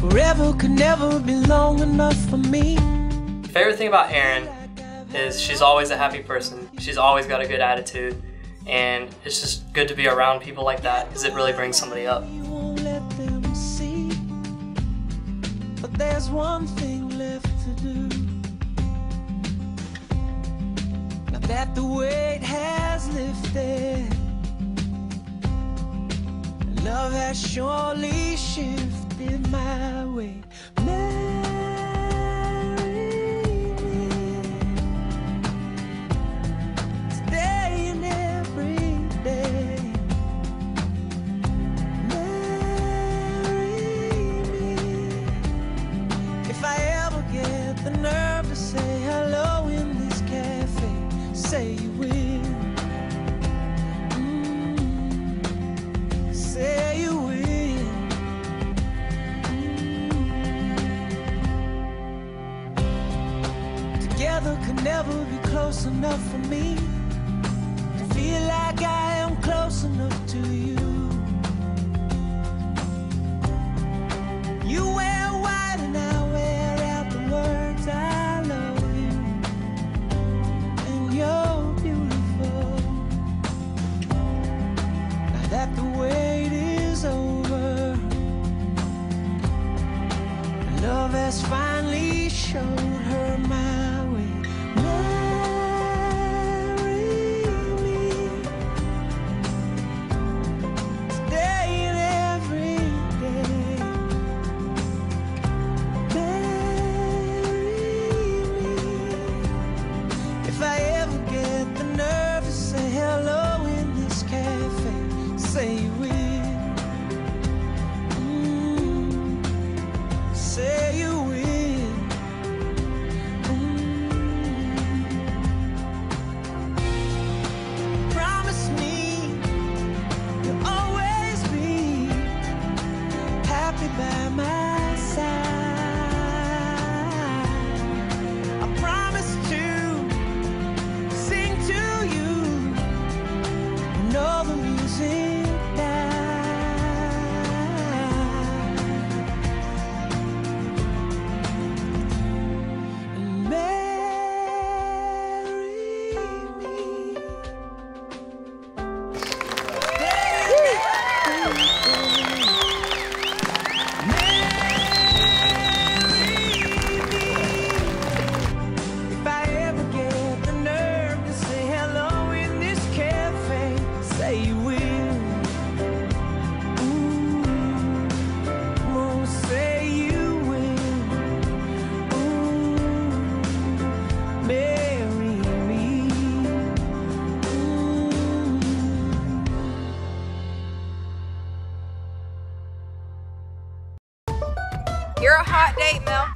Forever could never be long enough for me. Favorite thing about Erin is she's always a happy person. She's always got a good attitude, and it's just good to be around people like that because it really brings somebody up. You won't let them see. But there's one thing left to do. Now that the weight has lifted, love has surely shifted my way. Could never be close enough for me to feel like I am close enough to. You You're a hot date, Mel.